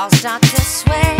I'll start to sway.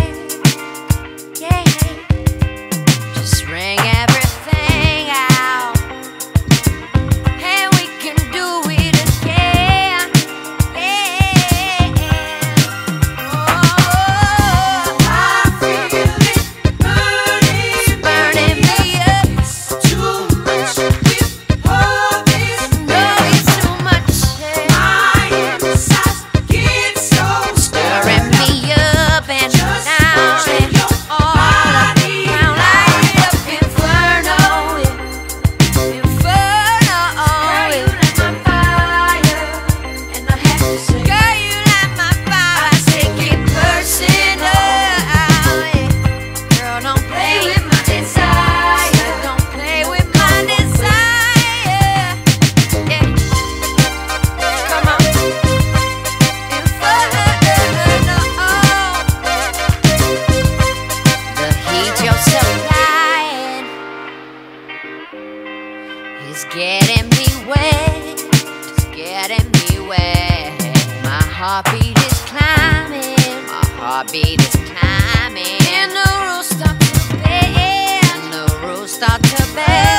Heartbeat is climbing, my heartbeat is climbing. And the rules start to bend, and the rules start to bend.